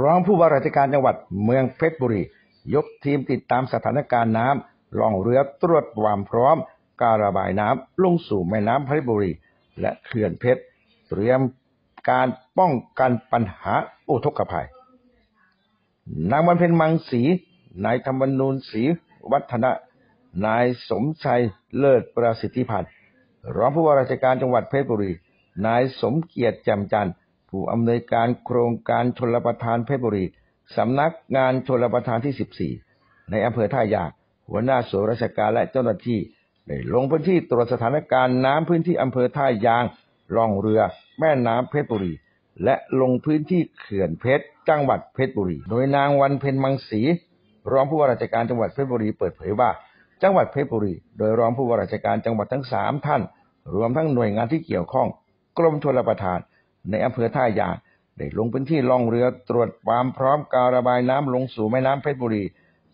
รองผู้ว่าราชการจังหวัดเมืองเพชรบุรี ยกทีมติดตามสถานการณ์น้ำล่องเรือตรวจความพร้อม การระบายน้ำลงสู่แม่น้ำเพชรบุรี และเขื่อนเพชร เตรียมการป้องกันปัญหาอุทกภัย นางวันเพ็ญมังสี นายธรรมนูญศรีวัฒนะ นายสมชัยเลิศประสิทธิพันธ์ รองผู้ว่าราชการจังหวัดเพชรบุรี นายสมเกียรติแจ่มจันทร์ ผู้อำนวยการโครงการชลประทานเพชรบุรีสำนักงานชลประทานที่ 14 ในอำเภอท่ายางหัวหน้าส่วนราชการและเจ้าหน้าที่ได้ลงพื้นที่ตรวจสถานการณ์น้ำพื้นที่อำเภอท่ายางล่องเรือ แม่น้ำเพชรบุรี และลงพื้นที่เขื่อนเพชรจังหวัดเพชรบุรี โดยนางวันเพ็ญมังสี รองผู้ว่าราชการจังหวัดเพชรบุรีเปิดเผยว่า จังหวัดเพชรบุรี โดยรองผู้ว่าราชการจังหวัดทั้งสามท่าน รวมทั้งหน่วยงานที่เกี่ยวข้อง กรมชลประทาน ในอำเภอท่ายางได้ลงพื้นที่ล่องเรือตรวจความพร้อมการระบายน้ำลงสู่แม่น้ำเพชรบุรี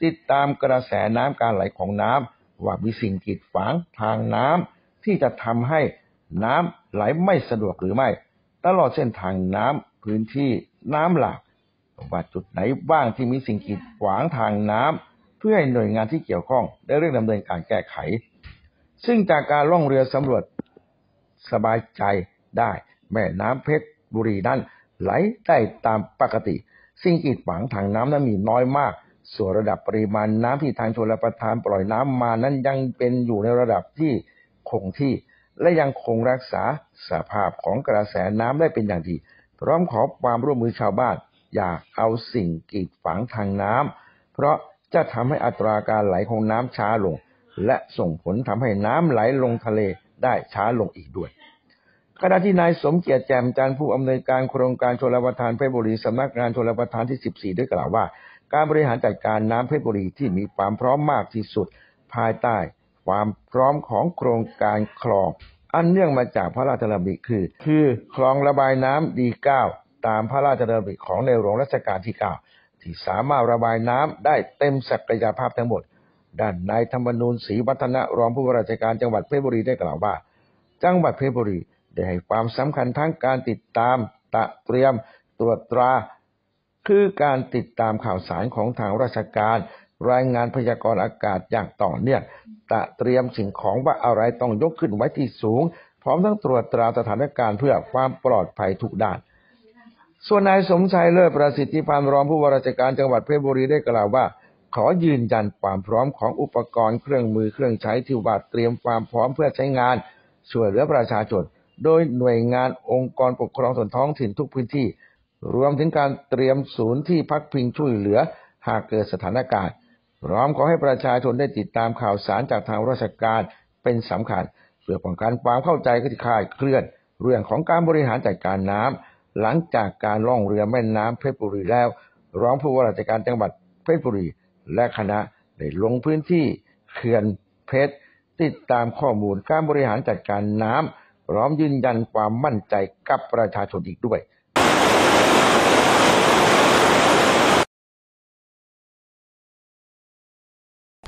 ติดตามกระแสน้ำการไหลของน้ำว่ามีสิ่งกีดขวางทางน้ำที่จะทำให้น้ำไหลไม่สะดวกหรือไม่ ตลอดเส้นทางน้ำพื้นที่น้ำหลากว่าจุดไหนบ้างที่มีสิ่งกีดขวางทางน้ำเพื่อให้หน่วยงานที่เกี่ยวข้องได้เร่งดำเนินการแก้ไข ซึ่งจากการล่องเรือสำรวจสบายใจได้ แม่น้ำเพชรบุรีนั้นไหลได้ตามปกติ สิ่งกีดขวางทางน้ำนั้นมีน้อยมาก ส่วนระดับปริมาณน้ำที่ทางชลประทานปล่อยน้ำมานั้นยังเป็นอยู่ในระดับที่คงที่ และยังคงรักษาสภาพของกระแสน้ำได้เป็นอย่างดีพร้อมขอความร่วมมือชาวบ้าน อย่าเอาสิ่งกีดขวางทางน้ำเพราะจะทำให้อัตราการไหลของน้ำช้าลง และส่งผลทำให้น้ำไหลลงทะเลได้ช้าลงอีกด้วย ขณะที่นายสมเกียรติแจ่มจันทร์ผู้อำนวยการโครงการชลประทานเพชรบุรีสำนักงานชลประทานที่ 14 ได้กล่าวว่า การบริหารจัดการน้ำเพชรบุรีที่มีความพร้อมมากที่สุด ภายใต้ ความพร้อมของโครงการคลอง อันเนื่องมาจากพระราชดำริคือ คือคลองระบายน้ำดีเก้าตามพระราชดำริของในหลวงรัชกาลที่9ที่สามารถระบายน้ำได้เต็มศักยภาพทั้งหมด ด้านนายธรรมนูญศรีวัฒนะรองผู้ว่าราชการจังหวัดเพชรบุรีได้กล่าวว่า จังหวัดเพชรบุรี ได้ให้ความสำคัญทั้งการติดตามตะเตรียมตรวจตรา คือการติดตามข่าวสารของทางราชการ รายงานพยากรณ์อากาศอย่างต่อเนื่องตะเตรียมสิ่งของว่าอะไรต้องยกขึ้นไว้ที่สูง พร้อมทั้งตรวจตราสถานการณ์เพื่อความปลอดภัยทุกด้านส่วนนายสมชัยเลิศประสิทธิพันธ์รองผู้ว่าราชการจังหวัดเพชรบุรีได้กล่าวว่า ขอยืนยันความพร้อมของอุปกรณ์เครื่องมือเครื่องใช้ที่ว่าเตรียมความพร้อมเพื่อใช้งาน ช่วยเหลือประชาชน โดยหน่วยงานองค์กรปกครองส่วนท้องถิ่นทุกพื้นที่ รวมถึงการเตรียมศูนย์ที่พักพิงช่วยเหลือหากเกิดสถานการณ์พร้อมขอให้ประชาชนได้ติดตามข่าวสารจากทางราชการเป็นสำคัญ เพื่อป้องกันความเข้าใจที่คลาดเคลื่อน เรื่องของการบริหารจัดการน้ำหลังจากการล่องเรือแม่น้ำเพชรบุรีแล้วรองผู้ว่าราชการจังหวัดเพชรบุรี และคณะได้ลงพื้นที่เขื่อนเพชรติดตามข้อมูลการบริหารจัดการน้ำ พร้อมยืนยันความมั่นใจกับประชาชนอีกด้วย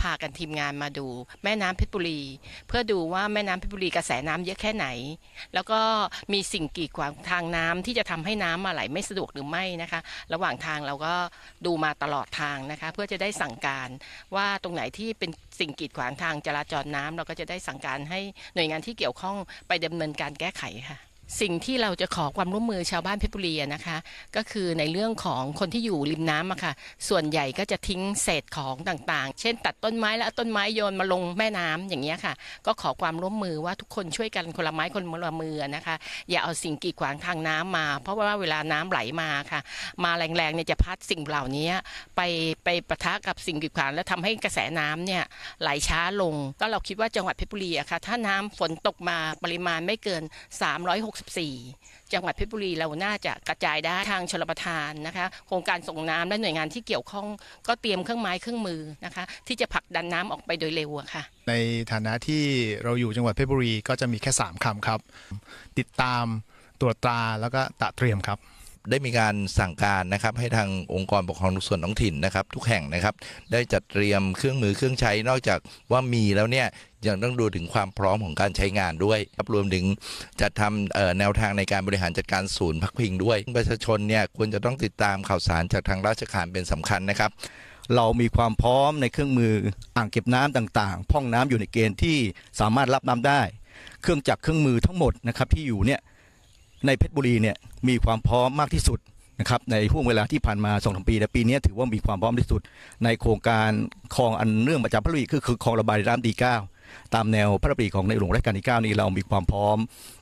พา กันทีมงานมาดู แม่น้ำเพชรบุรี เพื่อดูว่าแม่น้ำเพชรบุรีกระแสน้ำเยอะแค่ไหน แล้วก็มีสิ่งกีดขวางทางน้ำที่จะทำให้น้ำมาไหลไม่สะดวกหรือไม่นะคะ ระหว่างทางเราก็ดูมาตลอดทางนะคะ เพื่อจะได้สั่งการว่าตรงไหนที่เป็นสิ่งกีดขวางทางจราจรน้ำเราก็จะได้สั่งการให้หน่วยงานที่เกี่ยวข้องไปดำเนินการแก้ไขค่ะ สิ่งที่เราจะขอความร่วมมือชาวบ้านเพชรบุรีนะคะ ก็คือในเรื่องของคนที่อยู่ริมน้ำอะค่ะ ส่วนใหญ่ก็จะทิ้งเศษของต่างๆ เช่น ตัดต้นไม้แล้วต้นไม้โยนมาลงแม่น้ำอย่างเงี้ยค่ะ ก็ขอความร่วมมือว่าทุกคนช่วยกันคนละไม้คนละมือนะคะ อย่าเอาสิ่งกีดขวางทางน้ำมา เพราะว่าเวลาน้ำไหลมาค่ะ มาแรงๆเนี่ยจะพัดสิ่งเหล่านี้ไปไปปะทะกับสิ่งกีดขวางแล้วทำให้กระแสน้ำเนี่ยไหลช้าลง ก็เราคิดว่าจังหวัดเพชรบุรีอะค่ะ ถ้าน้ำฝนตกมาปริมาณไม่เกิน364จังหวัดเพชรบุรีเราน่าจะกระจายได้ทางชลประทานนะคะ โครงการส่งน้ำและหน่วยงานที่เกี่ยวข้องก็เตรียมเครื่องไม้เครื่องมือนะคะ ที่จะผลักดันน้ำออกไปโดยเร็วอะค่ะ ในฐานะที่เราอยู่จังหวัดเพชรบุรีก็จะมีแค่ 3คำครับ ติดตามตรวจตราแล้วก็ตะเตรียมครับได้มีการสั่งการนะครับให้ทางองค์กรปกครองส่วนท้องถิ่นนะครับ ทุกแห่งนะครับ ได้จัดเตรียมเครื่องมือเครื่องใช้นอกจากว่ามีแล้วเนี่ย ยังต้องดูถึงความพร้อมของการใช้งานด้วยครับรวมถึงจัดทำแนวทางในการบริหารจัดการศูนย์พักพิงด้วยประชาชนเนี่ยควรจะต้องติดตามข่าวสารจากทางราชการเป็นสำคัญนะครับ เรามีความพร้อมในเครื่องมืออ่างเก็บน้ำต่างๆพ่องน้ำอยู่ในเกณฑ์ที่สามารถรับน้ำได้ เครื่องจักรเครื่องมือทั้งหมดนะครับที่อยู่เนี่ยในเพชรบุรีเนี่ยมีความพร้อมมากที่สุดนะครับในห่วงเวลาที่ผ่านมาสองสามปีและปีนี้ถือว่ามีความพร้อมที่สุด ในโครงการคลองอันเนื่องมาจากพระราชดำริคือคือคลองระบายน้ำดีเก้า ตามแนวพระราชดำริของในหลวงรัชกาลที่เก้านี้เรามีความพร้อม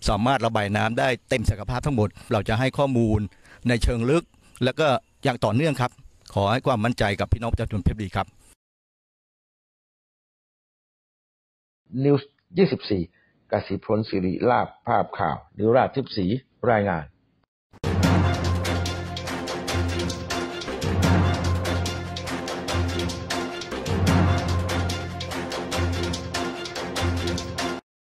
สามารถระบายน้ำได้เต็มศักยภาพทั้งหมด เราจะให้ข้อมูลในเชิงลึก แล้วก็อย่างต่อเนื่องครับ ขอให้ความมั่นใจกับพี่น้องประชาชนเพชรบุรีครับนิวส์24กสิพลสิริลาบภาพข่าว นิวราชทิพย์ศรีรายงาน